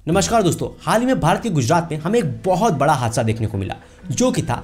नमस्कार दोस्तों, हाल ही में भारत के गुजरात में हमें एक बहुत बड़ा हादसा देखने को मिला, जो कि था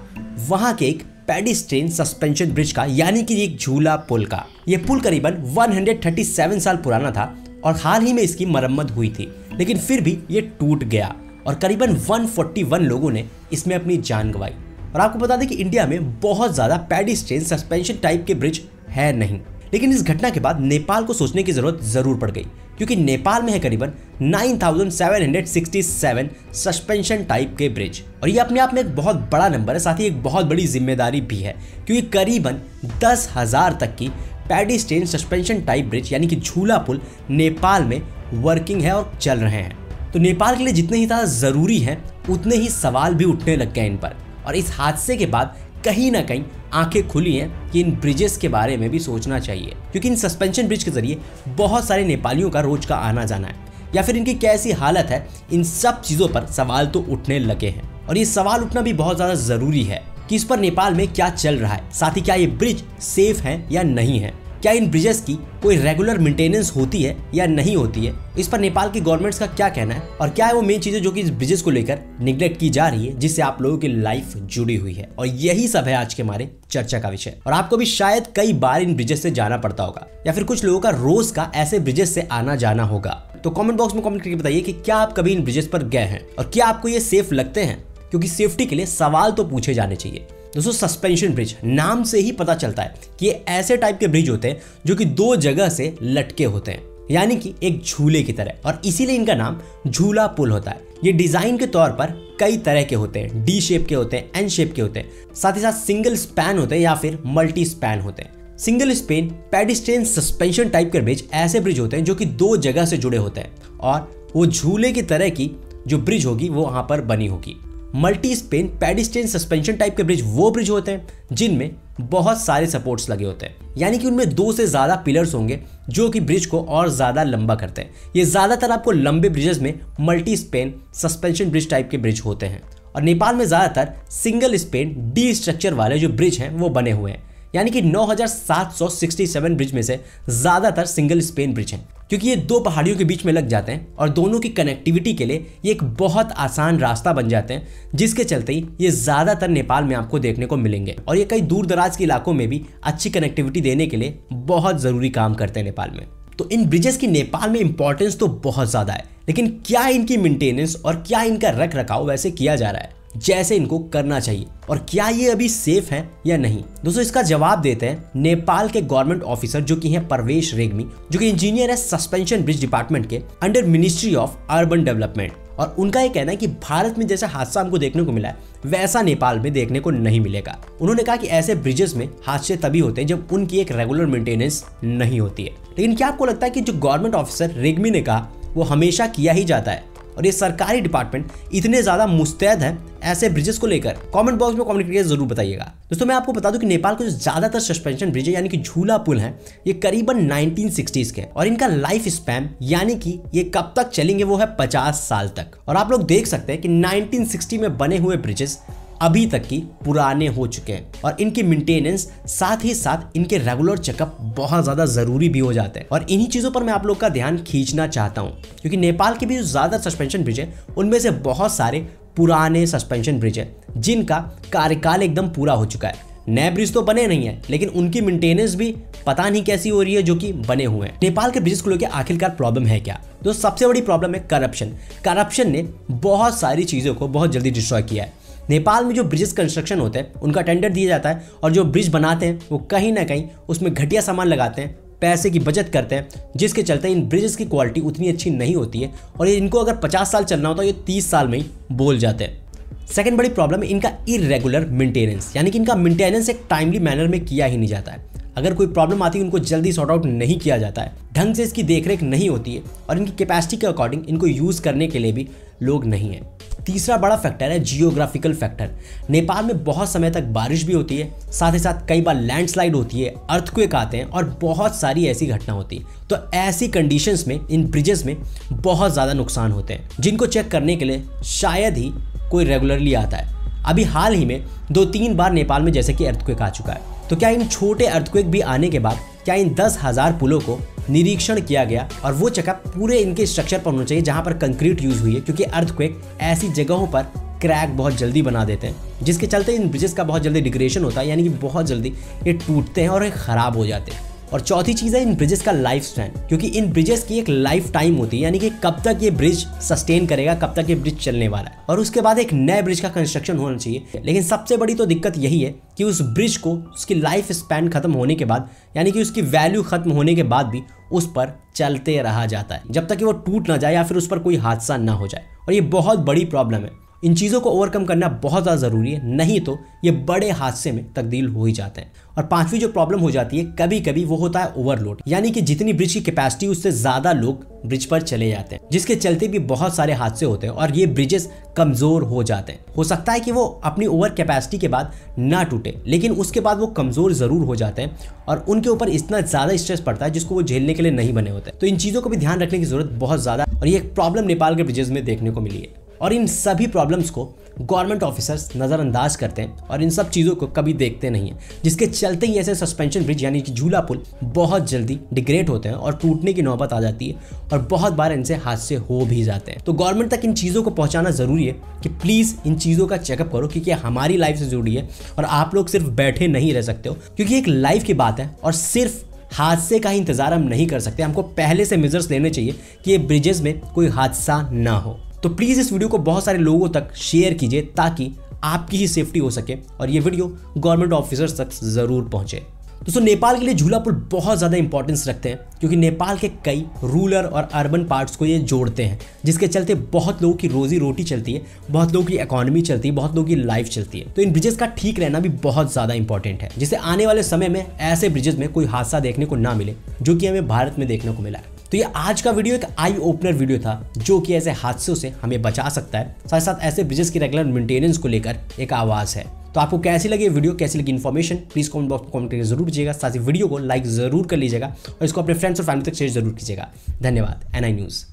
वहाँ के एक पेडिस्ट्रेन सस्पेंशन ब्रिज का, यानी कि एक झूला पुल का। ये पुल करीबन 137 साल पुराना था और हाल ही में इसकी मरम्मत हुई थी, लेकिन फिर भी ये टूट गया और करीबन 141 लोगों ने इसमें अपनी जान गंवाई। और आपको बता दें कि इंडिया में बहुत ज़्यादा पेडिस्ट्रेन सस्पेंशन टाइप के ब्रिज है नहीं। लेकिन इस घटना के बाद नेपाल को सोचने की ज़रूरत ज़रूर पड़ गई क्योंकि नेपाल में है करीबन 9,767 सस्पेंशन टाइप के ब्रिज। और ये अपने आप में एक बहुत बड़ा नंबर है साथ ही एक बहुत बड़ी ज़िम्मेदारी भी है क्योंकि करीबन दस हज़ार तक की पैडिस्टेन सस्पेंशन टाइप ब्रिज यानी कि झूला पुल नेपाल में वर्किंग है और चल रहे हैं। तो नेपाल के लिए जितने ही ज़्यादा ज़रूरी है उतने ही सवाल भी उठने लग गए इन पर। और इस हादसे के बाद कहीं ना कहीं आँखें खुली हैं कि इन ब्रिजेस के बारे में भी सोचना चाहिए। क्योंकि इन सस्पेंशन ब्रिज के ज़रिए बहुत सारे नेपालियों का रोज का आना जाना है। या फिर इनकी कैसी हालत है, इन सब चीज़ों पर सवाल तो उठने लगे हैं। और ये सवाल उठना भी बहुत ज़्यादा ज़रूरी है कि इस पर नेपाल में क्या चल रहा है, साथ ही क्या ये ब्रिज सेफ़ है या नहीं है। क्या इन ब्रिजेस की कोई रेगुलर मेंटेनेंस होती है या नहीं होती है? इस पर नेपाल की गवर्नमेंट्स का क्या कहना है? और क्या है वो मेन चीज़ें जो कि इस ब्रिजेस को लेकर निग्लेक्ट की जा रही है, जिससे आप लोगों की लाइफ जुड़ी हुई है? और यही सब है आज के हमारे चर्चा का विषय। और आपको भी शायद कई बार इन ब्रिजेस से जाना पड़ता होगा, या फिर कुछ लोगों का रोज का ऐसे ब्रिजेस से आना जाना होगा। तो कमेंट बॉक्स में कमेंट करके बताइए कि क्या आप कभी इन ब्रिजेस पर गए हैं? और क्या आपको ये सेफ़ लगते हैं? क्योंकि सेफ्टी के लिए सवाल तो पूछे जाने चाहिए। दोस्तों सस्पेंशन ब्रिज नाम से ही पता चलता है कि ये ऐसे टाइप के ब्रिज होते हैं जो कि दो जगह से लटके होते हैं। यानी कि एक झूले की तरह। और इसीलिए इनका नाम झूला पुल होता है। ये डिज़ाइन के तौर पर कई तरह के होते हैं। डी शेप के होते हैं एन शेप के होते हैं। साथ ही साथ सिंगल स्पैन होते हैं या फिर मल्टी स्पैन होते हैं। Single span pedestrian suspension type के ब्रिज ऐसे ब्रिज होते हैं जो कि दो जगह से जुड़े होते हैं। और वो झूले की तरह की जो ब्रिज होगी, वो वहाँ पर बनी होगी। Multi span pedestrian suspension type के ब्रिज, वो ब्रिज होते हैं, जिनमें बहुत सारे सपोर्ट्स लगे होते हैं। यानी कि उनमें दो से ज़्यादा पिलर्स होंगे, जो कि ब्रिज को और ज़्यादा लंबा करते हैं। ये ज़्यादातर आपको लंबे ब्रिजेस में multi span, suspension bridge type के ब्रिज होते हैं। और नेपाल में ज़्यादातर सिंगल स्पेन, डी स्ट्रक्चर वाले जो ब्रिज हैं, वो बने हुए हैं। यानी कि 9767 ब्रिज में से ज़्यादातर सिंगल स्पेन ब्रिज हैं, क्योंकि ये दो पहाड़ियों के बीच में लग जाते हैं और दोनों की कनेक्टिविटी के लिए ये एक बहुत आसान रास्ता बन जाते हैं, जिसके चलते ही ये ज़्यादातर नेपाल में आपको देखने को मिलेंगे। और ये कई दूर दराज के इलाकों में भी अच्छी कनेक्टिविटी देने के लिए बहुत ज़रूरी काम करते हैं नेपाल में। तो इन ब्रिजेस की नेपाल में इंपॉर्टेंस तो बहुत ज़्यादा है, लेकिन क्या इनकी मेंटेनेंस और क्या इनका रख रखाव वैसे किया जा रहा है? जैसे इनको करना चाहिए। और क्या ये अभी सेफ़ है या नहीं? दोस्तों, इसका जवाब देते हैं नेपाल के गवर्नमेंट ऑफिसर जो कि हैं परवेश रेग्मी, जो कि इंजीनियर है सस्पेंशन ब्रिज डिपार्टमेंट के under ministry of urban development और उनका ये कहना है कि भारत में जैसा हादसा हमको देखने को मिला है, वैसा नेपाल में देखने को नहीं मिलेगा। उन्होंने कहा कि ऐसे ब्रिजेस में हादसे तभी होते हैं जब उनकी एक रेगुलर मेंटेनेंस नहीं होती है। लेकिन क्या आपको लगता है कि जो गवर्नमेंट ऑफिसर रेग्मी ने कहा, वो हमेशा किया ही जाता है? और ये सरकारी डिपार्टमेंट इतने ज़्यादा मुस्तैद है ऐसे ब्रिजेस को लेकर। कमेंट बॉक्स में कमेंट करके ज़रूर बताइएगा। दोस्तों, मैं आपको बता दूँ कि नेपाल के जो ज़्यादातर सस्पेंशन ब्रिज है, यानी कि झूला पुल है, ये करीबन 1960s के और इनका लाइफ स्पैन यानी कि ये कब तक चलेंगे, वो है 50 साल तक। और आप लोग देख सकते हैं कि 1960 में बने हुए ब्रिजेस अभी तक की पुराने हो चुके हैं और इनकी मेंटेनेंस साथ ही साथ इनके रेगुलर चेकअप बहुत ज़्यादा ज़रूरी भी हो जाते हैं। और इन्हीं चीज़ों पर मैं आप लोग का ध्यान खींचना चाहता हूँ, क्योंकि नेपाल के भी जो ज़्यादा सस्पेंशन ब्रिज है, उनमें से बहुत सारे पुराने सस्पेंशन ब्रिज है, जिनका कार्यकाल एकदम पूरा हो चुका है। नए ब्रिज तो बने नहीं है, लेकिन उनकी मेंटेनेंस भी पता नहीं कैसी हो रही है, जो कि बने हुए हैं। नेपाल के ब्रिजेस को लेकर आखिरकार प्रॉब्लम है क्या? तो सबसे बड़ी प्रॉब्लम है करप्शन करप्शन ने बहुत सारी चीज़ों को बहुत जल्दी डिस्ट्रॉय किया है। नेपाल में जो ब्रिजेस कंस्ट्रक्शन होते हैं, उनका टेंडर दिया जाता है और जो ब्रिज बनाते हैं, वो कहीं ना कहीं उसमें घटिया सामान लगाते हैं, पैसे की बचत करते हैं, जिसके चलते इन ब्रिजेस की क्वालिटी उतनी अच्छी नहीं होती है और इनको अगर 50 साल चलना होता है ये 30 साल में ही बोल जाते हैं। सेकेंड बड़ी प्रॉब्लम इनका इरेगुलर मेंटेनेंस यानी कि इनका मेंटेनेंस एक टाइमली मैनर में किया ही नहीं जाता है। अगर कोई प्रॉब्लम आती है, उनको जल्दी सॉर्ट आउट नहीं किया जाता है। ढंग से इसकी देखरेख नहीं होती है और इनकी कैपेसिटी के अकॉर्डिंग इनको यूज़ करने के लिए भी लोग नहीं है। तीसरा बड़ा फैक्टर है जियोग्राफिकल फैक्टर नेपाल में बहुत समय तक बारिश भी होती है, साथ ही साथ कई बार लैंडस्लाइड होती है अर्थक्वेक आते हैं और बहुत सारी ऐसी घटना होती है। तो ऐसी कंडीशंस में, इन ब्रिजेस में बहुत ज़्यादा नुकसान होते हैं, जिनको चेक करने के लिए शायद ही कोई रेगुलरली आता है। अभी हाल ही में दो तीन बार नेपाल में जैसे कि अर्थक्वेक आ चुका है। तो क्या इन छोटे अर्थक्वेक भी आने के बाद क्या इन दस हज़ार पुलों को निरीक्षण किया गया और वो चेकअप पूरे इनके स्ट्रक्चर पर होना चाहिए जहाँ पर कंक्रीट यूज़ हुई है? क्योंकि अर्थक्वेक ऐसी जगहों पर क्रैक बहुत जल्दी बना देते हैं, जिसके चलते इन ब्रिजेस का बहुत जल्दी डिग्रेशन होता है, यानी कि बहुत जल्दी ये टूटते हैं और ये खराब हो जाते हैं। और चौथी चीज़ है इन ब्रिजेस का लाइफ स्पैन क्योंकि इन ब्रिजेस की एक लाइफ टाइम होती है, यानी कि कब तक ये ब्रिज सस्टेन करेगा, कब तक ये ब्रिज चलने वाला है। और उसके बाद एक नए ब्रिज का कंस्ट्रक्शन होना चाहिए। लेकिन सबसे बड़ी तो दिक्कत यही है कि उस ब्रिज को, उसकी लाइफ स्पैन खत्म होने के बाद, यानी कि उसकी वैल्यू खत्म होने के बाद भी उस पर चलते रहा जाता है। जब तक कि वो टूट ना जाए या फिर उस पर कोई हादसा ना हो जाए। और ये बहुत बड़ी प्रॉब्लम है। इन चीज़ों को ओवरकम करना बहुत ज़्यादा ज़रूरी है, नहीं तो ये बड़े हादसे में तब्दील हो ही जाते हैं। और पांचवी जो प्रॉब्लम हो जाती है कभी कभी वो होता है ओवरलोड यानी कि जितनी ब्रिज की कैपेसिटी उससे ज़्यादा लोग ब्रिज पर चले जाते हैं, जिसके चलते भी बहुत सारे हादसे होते हैं और ये ब्रिजेस कमज़ोर हो जाते हैं। हो सकता है कि वो अपनी ओवर कैपेसिटी के बाद ना टूटे, लेकिन उसके बाद वो कमज़ोर ज़रूर हो जाते हैं और उनके ऊपर इतना ज़्यादा स्ट्रेस पड़ता है जिसको वो झेलने के लिए नहीं बने होते। तो इन चीज़ों को भी ध्यान रखने की ज़रूरत बहुत ज़्यादा और ये एक प्रॉब्लम नेपाल के ब्रिजेस में देखने को मिली है। और इन सभी प्रॉब्लम्स को गवर्नमेंट ऑफिसर्स नज़रअंदाज करते हैं और इन सब चीज़ों को कभी देखते नहीं हैं, जिसके चलते ही ऐसे सस्पेंशन ब्रिज यानी कि झूला पुल बहुत जल्दी डिग्रेड होते हैं और टूटने की नौबत आ जाती है और बहुत बार इनसे हादसे हो भी जाते हैं। तो गवर्नमेंट तक इन चीज़ों को पहुंचाना ज़रूरी है कि प्लीज़ इन चीज़ों का चेकअप करो क्योंकि हमारी लाइफ से जुड़ी है और आप लोग सिर्फ़ बैठे नहीं रह सकते हो, क्योंकि एक लाइफ की बात है और सिर्फ़ हादसे का ही इंतज़ार हम नहीं कर सकते। हमको पहले से मेजर्स लेने चाहिए कि ये ब्रिजेस में कोई हादसा ना हो। तो प्लीज़ इस वीडियो को बहुत सारे लोगों तक शेयर कीजिए ताकि आपकी ही सेफ्टी हो सके और ये वीडियो गवर्नमेंट ऑफिसर्स तक ज़रूर पहुँचे। दोस्तों, नेपाल के लिए झूला पुल बहुत ज़्यादा इंपॉर्टेंस रखते हैं, क्योंकि नेपाल के कई रूरल और अर्बन पार्ट्स को ये जोड़ते हैं, जिसके चलते बहुत लोगों की रोजी रोटी चलती है, बहुत लोगों की इकोनॉमी चलती है, बहुत लोगों की लाइफ चलती है। तो इन ब्रिजेस का ठीक रहना भी बहुत ज़्यादा इंपॉर्टेंट है, जिससे आने वाले समय में ऐसे ब्रिजेस में कोई हादसा देखने को ना मिले, जो कि हमें भारत में देखने को मिला है। तो ये आज का वीडियो एक आई ओपनर वीडियो था, जो कि ऐसे हादसों से हमें बचा सकता है। साथ साथ ऐसे ब्रिजेस की रेगुलर मेंटेनेंस को लेकर एक आवाज़ है। तो आपको कैसी लगी वीडियो कैसी लगी इन्फॉर्मेशन प्लीज़ कमेंट बॉक्स में कमेंट करके ज़रूर कीजिएगा साथ ही वीडियो को लाइक ज़रूर कर लीजिएगा और इसको अपने फ्रेंड्स और फैमिली तक शेयर ज़रूर कीजिएगा। धन्यवाद एन आई न्यूज़